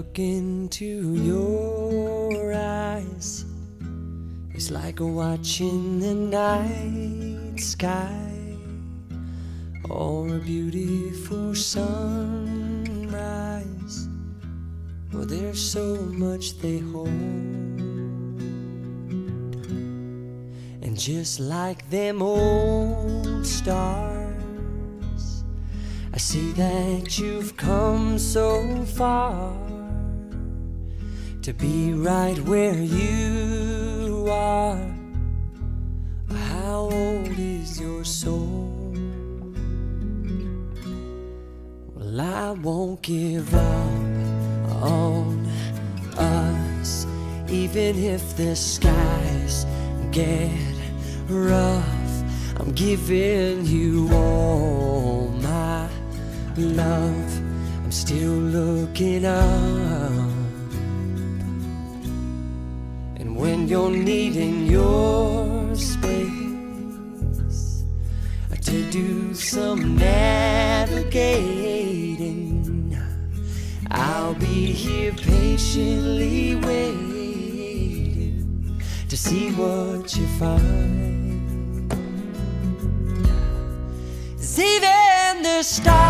look into your eyes, it's like watching the night sky or a beautiful sunrise. Well, there's so much they hold. And just like them old stars, I see that you've come so far to be right where you are. How old is your soul? Well, I won't give up on us, even if the skies get rough. I'm giving you all my love. I'm still looking up. You're needing your space to do some navigating, I'll be here patiently waiting to see what you find. even the stars,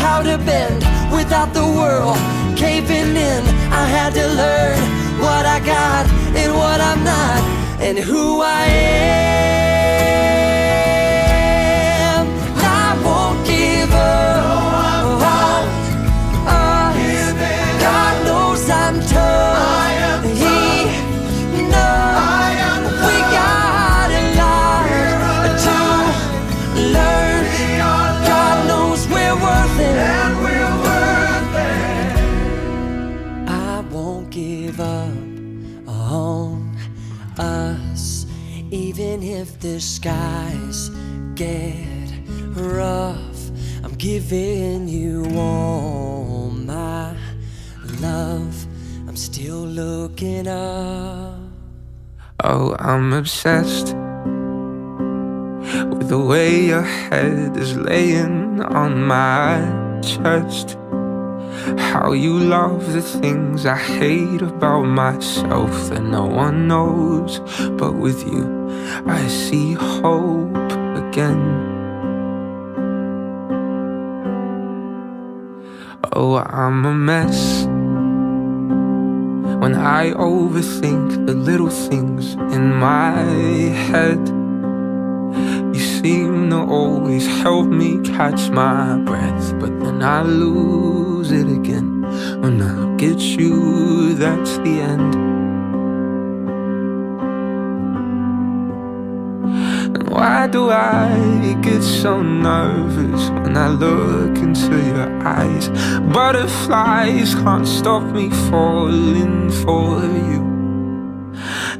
how to bend without the world caving in. I had to learn what I got and what I'm not, and who I am. Give up on us, even if the skies get rough. I'm giving you all my love. I'm still looking up. Oh, I'm obsessed with the way your head is laying on my chest. How you love the things I hate about myself that no one knows. But with you, I see hope again. Oh, I'm a mess. When I overthink the little things in my head, seem to always help me catch my breath. But then I lose it again. When I look at you, that's the end. And why do I get so nervous when I look into your eyes? Butterflies can't stop me falling for you.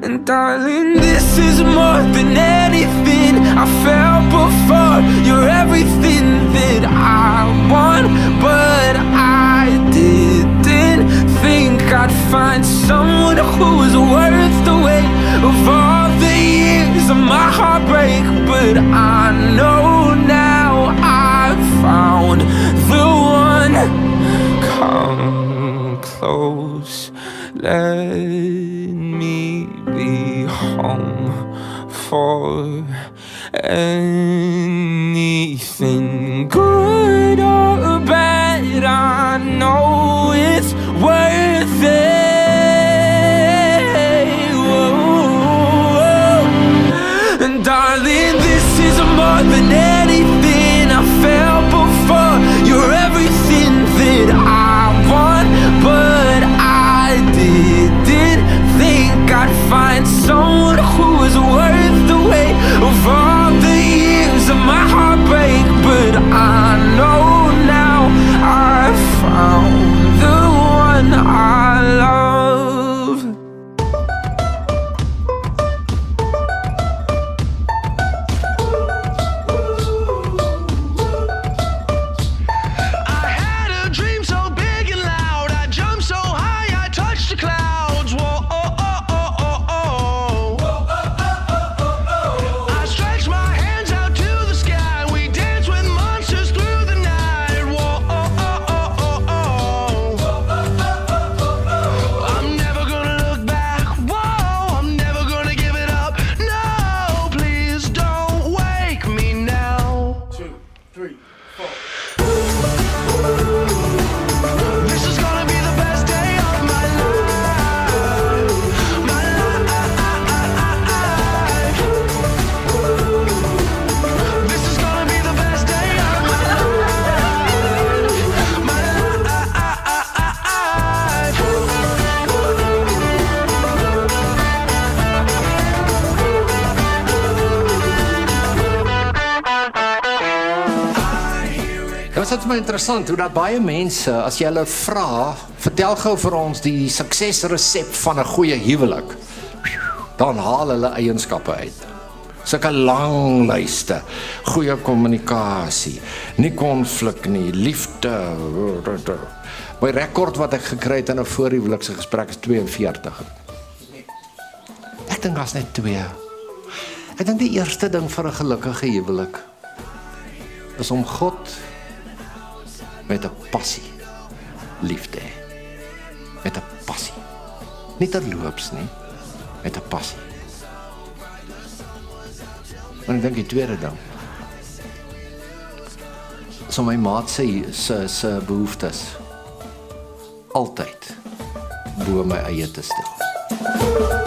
And darling, this is more than anything I felt before. You're everything that I want, but I didn't think I'd find someone who was worth the wait of all the years of my heartbreak. But I know now I've found the one. Come close, let for anything good or bad. I know it's worth it. Oh, whoa. And darling, this is more than ever. of my interessant hoe dat baie mense as jy hulle vra, vertel gou vir ons die suksesresep van 'n goeie huwelik. Dan haal hulle eienskappe uit. Sulke lang lyste, goeie kommunikasie, nie konflik nie, liefde. My rekord wat ek gekry het in 'n voorhuwelikse gesprek is 42. Ek dink daar's net 2. Ek dink die eerste ding vir 'n gelukkige huwelik is om God met 'n passie liefde met 'n passie. Nie terloops nie, met 'n passie. En ek dink die tweede ding. So my maat sê se se behoeftes altyd bo my eie te stel.